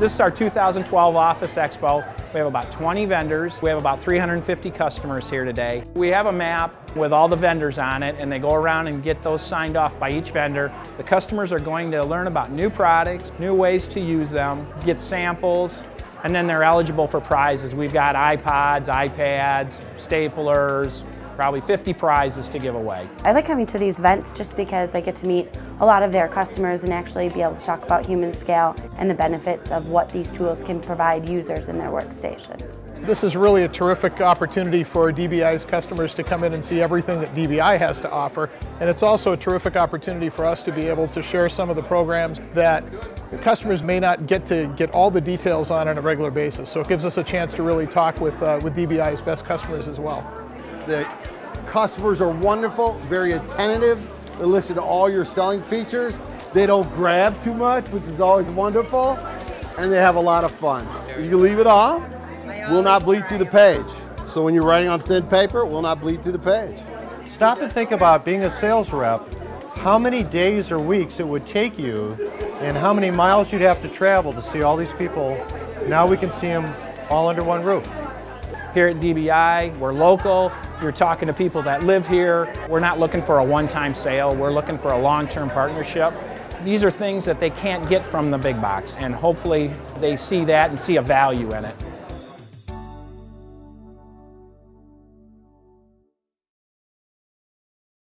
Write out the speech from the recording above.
This is our 2012 Office Expo. We have about 20 vendors. We have about 350 customers here today. We have a map with all the vendors on it and they go around and get those signed off by each vendor. The customers are going to learn about new products, new ways to use them, get samples, and then they're eligible for prizes. We've got iPods, iPads, staplers, probably 50 prizes to give away. I like coming to these events just because I get to meet a lot of their customers and actually be able to talk about Humanscale and the benefits of what these tools can provide users in their workstations. This is really a terrific opportunity for DBI's customers to come in and see everything that DBI has to offer. And it's also a terrific opportunity for us to be able to share some of the programs that the customers may not get to get all the details on on a regular basis. So it gives us a chance to really talk with, uh, with DBI's best customers as well. The customers are wonderful, very attentive. They listen to all your selling features. They don't grab too much, which is always wonderful. And they have a lot of fun. You leave it off, will not bleed through the page. So when you're writing on thin paper, will not bleed through the page. Stop and think about being a sales rep, how many days or weeks it would take you and how many miles you'd have to travel to see all these people. Now we can see them all under one roof. Here at DBI, we're local. You're talking to people that live here. We're not looking for a one-time sale. We're looking for a long-term partnership. These are things that they can't get from the big box, and hopefully they see that and see a value in it.